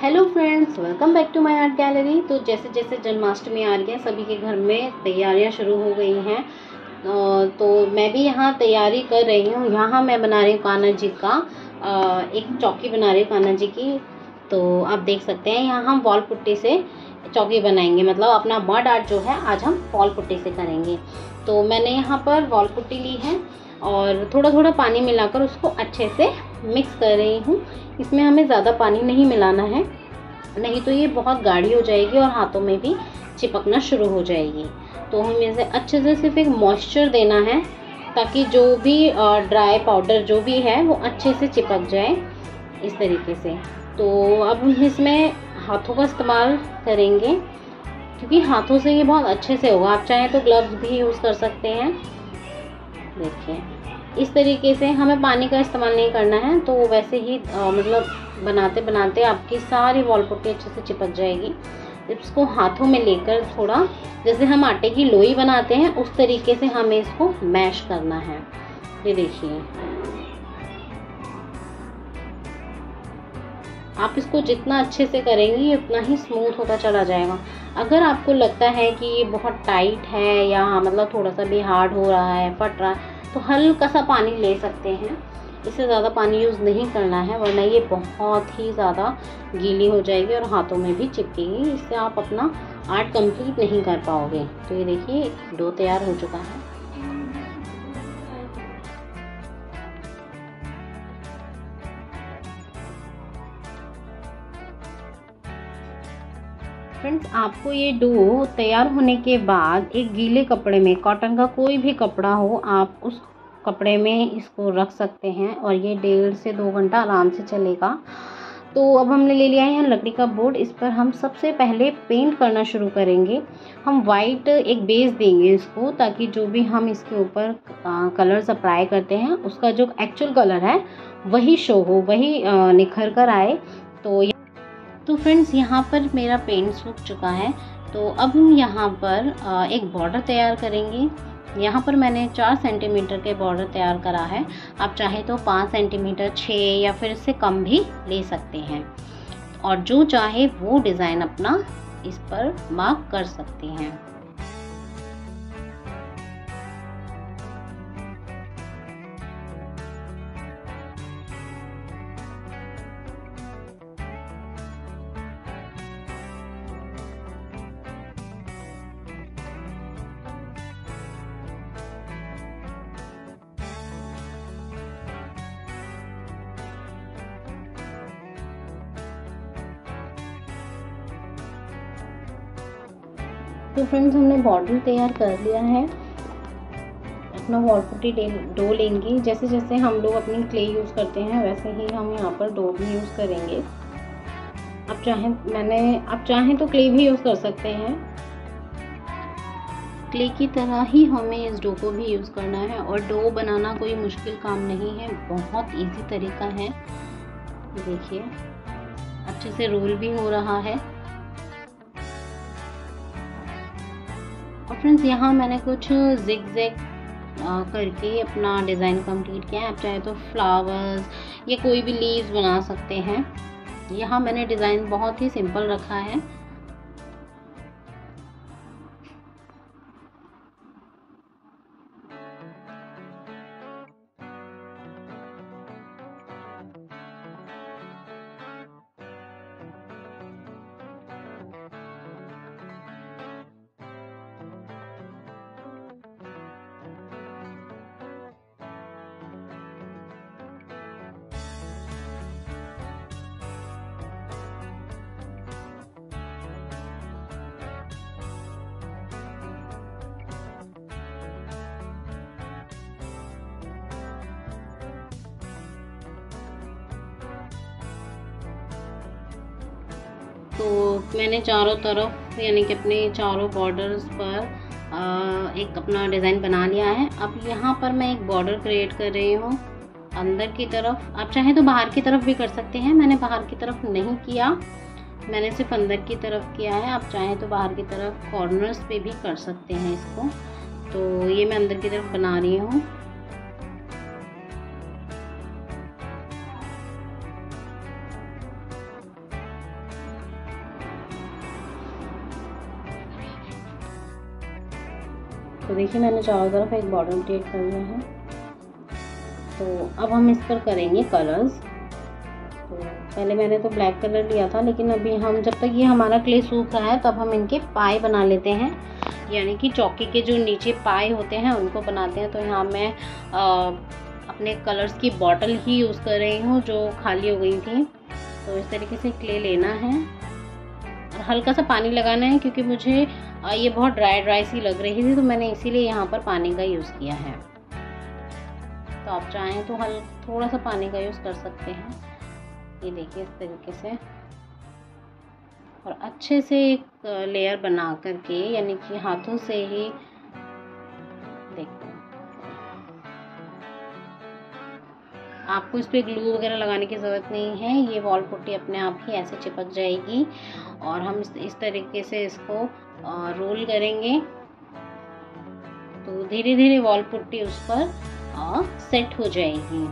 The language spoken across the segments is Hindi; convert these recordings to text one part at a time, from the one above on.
Hello friends welcome back to my art gallery तो जैसे जैसे जन्माष्टमी आ रही है, सभी के घर में तैयारियाँ शुरू हो गई हैं। तो मैं भी यहाँ तैयारी कर रही हूँ। यहाँ मैं बना रही हूँ कान्हा जी का एक चौकी बना रही हूँ कान्हा जी की। तो आप देख सकते हैं, यहाँ हम वॉल पुट्टी से चौकी बनाएँगे। मतलब अपना मड आर्ट जो है, आज हम वॉल पुट्टी से करेंगे। तो मैंने यहाँ पर वॉल पुट्टी ली है और थोड़ा थोड़ा पानी मिलाकर उसको अच्छे से मिक्स कर रही हूँ। इसमें हमें ज़्यादा पानी नहीं मिलाना है। नहीं तो ये बहुत गाढ़ी हो जाएगी और हाथों में भी चिपकना शुरू हो जाएगी। तो हमें इसे अच्छे से सिर्फ़ एक मॉइस्चर देना है ताकि जो भी ड्राई पाउडर जो भी है वो अच्छे से चिपक जाए इस तरीके से। तो अब हम इसमें हाथों का इस्तेमाल करेंगे क्योंकि हाथों से ये बहुत अच्छे से होगा। आप चाहें तो ग्लव्स भी यूज़ कर सकते हैं। देखिए। इस तरीके से हमें पानी का इस्तेमाल नहीं करना है तो वैसे ही आ, मतलब बनाते बनाते आपकी सारी वॉल पुट्टी अच्छे से चिपक जाएगी। इसको हाथों में लेकर थोड़ा जैसे हम आटे की लोई बनाते हैं उस तरीके से हमें इसको मैश करना है। ये देखिए। आप इसको जितना अच्छे से करेंगी उतना ही स्मूथ होता चला जाएगा। अगर आपको लगता है कि ये बहुत टाइट है या मतलब थोड़ा सा भी हार्ड हो रहा है फट रहा है तो हल्का सा पानी ले सकते हैं। इससे ज़्यादा पानी यूज़ नहीं करना है, वरना ये बहुत ही ज़्यादा गीली हो जाएगी और हाथों में भी चिपकेगी। इससे आप अपना आर्ट कंप्लीट नहीं कर पाओगे। तो ये देखिए डो तैयार हो चुका है। फ्रेंड्स, आपको ये डो तैयार होने के बाद एक गीले कपड़े में कॉटन का कोई भी कपड़ा हो, आप उस कपड़े में इसको रख सकते हैं और ये डेढ़ से दो घंटा आराम से चलेगा। तो अब हमने ले लिया है यहाँ लकड़ी का बोर्ड। इस पर हम सबसे पहले पेंट करना शुरू करेंगे। हम वाइट एक बेस देंगे इसको, ताकि जो भी हम इसके ऊपर कलर्स अप्लाई करते हैं, उसका जो एक्चुअल कलर है, वही शो हो, वही निखर कर आए। तो तो फ्रेंड्स यहाँ पर मेरा पेंट सूख चुका है। तो अब हम यहाँ पर एक बॉर्डर तैयार करेंगे। यहाँ पर मैंने चार सेंटीमीटर के बॉर्डर तैयार करा है। आप चाहे तो पाँच सेंटीमीटर छः या फिर इससे कम भी ले सकते हैं। और जो चाहे वो डिज़ाइन अपना इस पर मार्क कर सकते हैं। तो फ्रेंड्स हमने बॉर्डर तैयार कर लिया है। अपना वॉल पुट्टी डो लेंगे। जैसे जैसे हम लोग अपनी क्ले यूज़ करते हैं, वैसे ही हम यहाँ पर डो भी यूज़ करेंगे। आप चाहें, मैंने, आप चाहें तो क्ले भी यूज़ कर सकते हैं। क्ले की तरह ही हमें इस डो को भी यूज़ करना है और डो बनाना कोई मुश्किल काम नहीं है। बहुत इजी तरीका है। देखिए, अच्छे से रोल भी हो रहा है। और फ्रेंड्स यहाँ मैंने कुछ जिग जिग करके अपना डिज़ाइन कंप्लीट किया है। आप चाहे तो फ्लावर्स या कोई भी लीव्स बना सकते हैं। यहाँ मैंने डिज़ाइन बहुत ही सिंपल रखा है। मैंने चारों तरफ़, यानी कि अपने चारों बॉर्डर्स पर एक अपना डिज़ाइन बना लिया है। अब यहाँ पर मैं एक बॉर्डर क्रिएट कर रही हूँ, अंदर की तरफ़। आप चाहें तो बाहर की तरफ़ भी कर सकते हैं, मैंने बाहर की तरफ़ नहीं किया। मैंने सिर्फ़ अंदर की तरफ़ किया है, आप चाहें तो बाहर की तरफ़ कॉर्नर्स पे भी कर सकते हैं इसको। तो ये मैं अंदर की तरफ़ बना रही हूँ। तो देखिए मैंने चारों तरफ़ एक बॉर्डर क्रिएट कर लिया है। तो अब हम इस पर करेंगे कलर्स तो पहले मैंने तो ब्लैक कलर लिया था लेकिन अभी हम जब तक ये हमारा क्ले सूख रहा है तब हम इनके पाए बना लेते हैं। यानी कि चौकी के जो नीचे पाए होते हैं उनको बनाते हैं। तो यहाँ मैं आ, अपने कलर्स की बॉटल ही यूज़ कर रही हूँ जो खाली हो गई थी। तो इस तरीके से क्ले लेना है। और हल्का सा पानी लगाना है क्योंकि मुझे ये बहुत ड्राई ड्राई सी लग रही थी तो मैंने इसीलिए यहाँ पर पानी का यूज़ किया है। तो आप चाहें तो हल, थोड़ा सा पानी का यूज़ कर सकते हैं। ये देखिए इस तरीके से। और अच्छे से एक लेयर बना करके, यानी कि हाथों से ही आपको इस पर ग्लू वगैरह लगाने की ज़रूरत नहीं है ये वॉल पुट्टी अपने आप ही ऐसे चिपक जाएगी। और हम इस, तरीके से इसको रोल करेंगे। तो धीरे धीरे वॉल पुट्टी उस पर सेट हो जाएगी।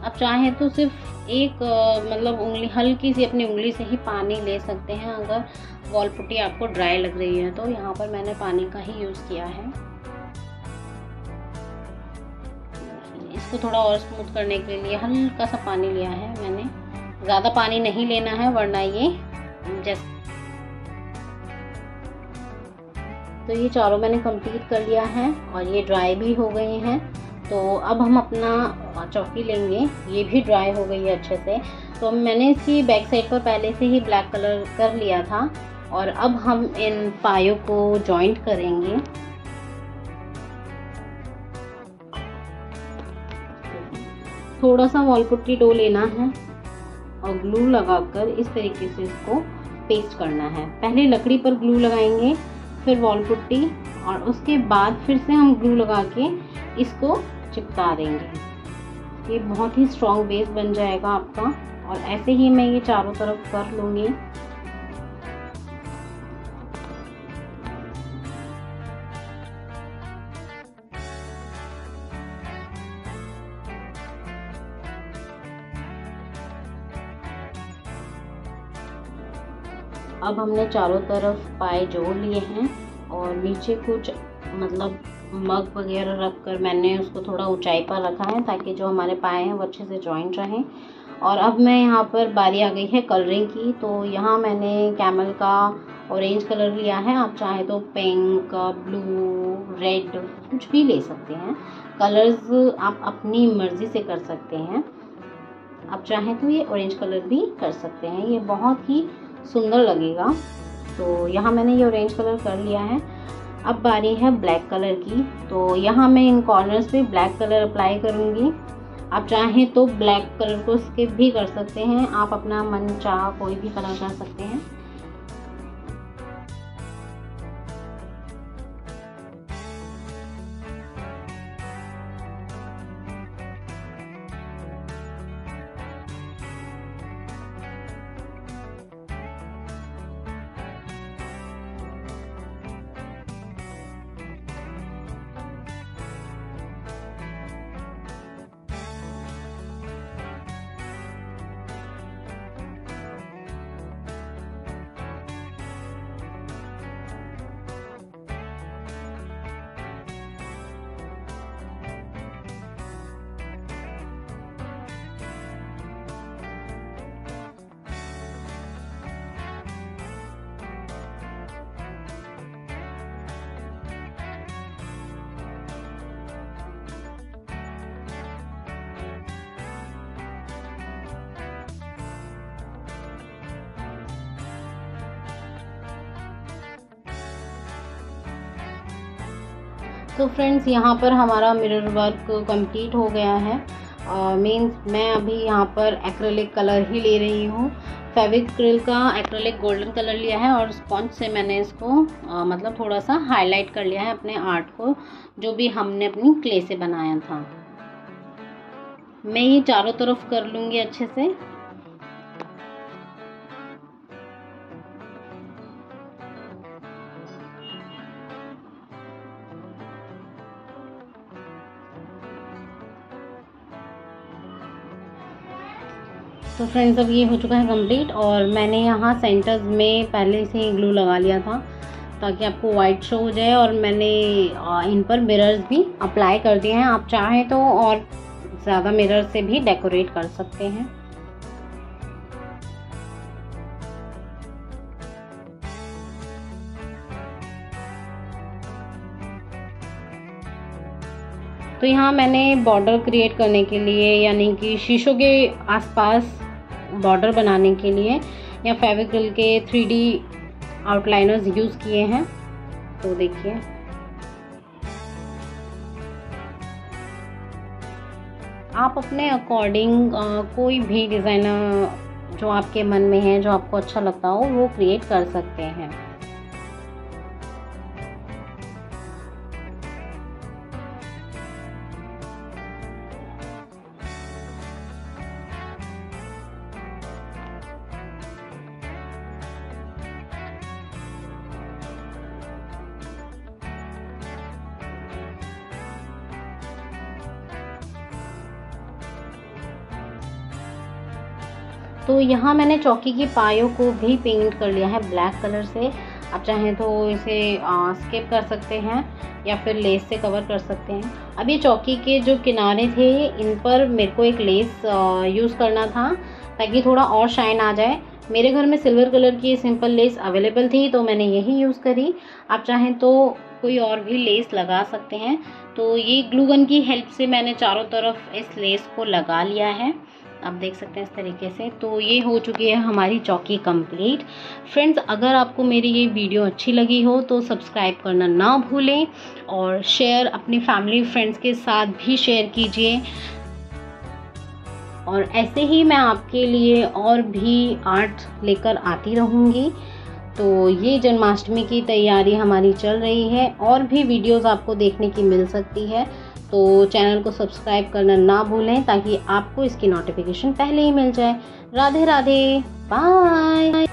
आप चाहें तो सिर्फ़ एक मतलब उंगली हल्की सी अपनी उंगली से ही पानी ले सकते हैं। अगर वॉल पुट्टी आपको ड्राई लग रही है तो यहाँ पर मैंने पानी का ही यूज़ किया है। इसको थोड़ा और स्मूथ करने के लिए हल्का सा पानी लिया है मैंने। ज़्यादा पानी नहीं लेना है, वरना ये जैसे तो ये चारों मैंने कंप्लीट कर लिया है और ये ड्राई भी हो गए हैं। तो अब हम अपना चौकी लेंगे। ये भी ड्राई हो गई है अच्छे से। तो मैंने इसकी बैक साइड पर पहले से ही ब्लैक कलर कर लिया था और अब हम इन पायों को जॉइंट करेंगे। थोड़ा सा वॉल पुट्टी डो लेना है और ग्लू लगाकर इस तरीके से इसको पेस्ट करना है। पहले लकड़ी पर ग्लू लगाएँगे, फिर वॉल पुट्टी और उसके बाद फिर से हम ग्लू लगा के इसको चिपका देंगे। ये बहुत ही स्ट्रॉन्ग बेस बन जाएगा आपका और ऐसे ही मैं ये चारों तरफ़ कर लूँगी। अब हमने चारों तरफ़ पाए जोड़ लिए हैं और नीचे कुछ मतलब मग वगैरह रख कर मैंने उसको थोड़ा ऊंचाई पर रखा है ताकि जो हमारे पाए हैं वो अच्छे से जॉइंट रहें। और अब मैं यहाँ पर बारी आ गई है कलरिंग की तो यहाँ मैंने कैमल का ऑरेंज कलर लिया है। आप चाहे तो पिंक ब्लू रेड कुछ भी ले सकते हैं। कलर्स आप अपनी मर्ज़ी से कर सकते हैं। आप चाहें तो ये ऑरेंज कलर भी कर सकते हैं। ये बहुत ही सुंदर लगेगा। तो यहाँ मैंने ये ऑरेंज कलर कर लिया है। अब बारी है ब्लैक कलर की। तो यहाँ मैं इन कॉर्नर्स पे ब्लैक कलर अप्लाई करूँगी। आप चाहें तो ब्लैक कलर को स्किप भी कर सकते हैं। आप अपना मन चाह कोई भी कलर कर सकते हैं। तो फ्रेंड्स यहाँ पर हमारा मिरर वर्क कंप्लीट हो गया है। मीन्स मैं अभी यहाँ पर एक्रेलिक कलर ही ले रही हूँ। फेविक क्रिल का एक्रेलिक गोल्डन कलर लिया है और स्पॉन्ज से मैंने इसको आ, मतलब थोड़ा सा हाईलाइट कर लिया है अपने आर्ट को जो भी हमने अपनी क्ले से बनाया था। मैं ये चारों तरफ़ कर लूँगी अच्छे से। तो फ्रेंड्स अब ये हो चुका है कंप्लीट और मैंने यहाँ सेंटर्स में पहले से ही ग्लू लगा लिया था ताकि आपको वाइट शो हो जाए और मैंने इन पर मिरर्स भी अप्लाई कर दिए हैं। आप चाहें तो और ज़्यादा मिरर से भी डेकोरेट कर सकते हैं। तो यहाँ मैंने बॉर्डर क्रिएट करने के लिए, यानी कि शीशों के आसपास बॉर्डर बनाने के लिए या फेविक्रिल के थ्री डी आउटलाइनर्स यूज़ किए हैं तो देखिए। आप अपने अकॉर्डिंग कोई भी डिज़ाइनर जो आपके मन में है, जो आपको अच्छा लगता हो, वो क्रिएट कर सकते हैं। तो यहाँ मैंने चौकी की पायों को भी पेंट कर लिया है ब्लैक कलर से। आप चाहें तो इसे स्किप कर सकते हैं या फिर लेस से कवर कर सकते हैं। अब ये चौकी के जो किनारे थे, इन पर मेरे को एक लेस यूज़ करना था ताकि थोड़ा और शाइन आ जाए। मेरे घर में सिल्वर कलर की सिंपल लेस अवेलेबल थी तो मैंने यही यूज़ करी। आप चाहें तो कोई और भी लेस लगा सकते हैं। तो ये ग्लू गन की हेल्प से मैंने चारों तरफ़ इस लेस को लगा लिया है। आप देख सकते हैं इस तरीके से। तो ये हो चुकी है हमारी चौकी कंप्लीट। फ्रेंड्स, अगर आपको मेरी ये वीडियो अच्छी लगी हो तो सब्सक्राइब करना ना भूलें और शेयर अपनी फैमिली फ्रेंड्स के साथ भी शेयर कीजिए। और ऐसे ही मैं आपके लिए और भी आर्ट लेकर आती रहूँगी। तो ये जन्माष्टमी की तैयारी हमारी चल रही है और भी वीडियोस आपको देखने की मिल सकती है। तो चैनल को सब्सक्राइब करना ना भूलें ताकि आपको इसकी नोटिफिकेशन पहले ही मिल जाए। राधे राधे बाय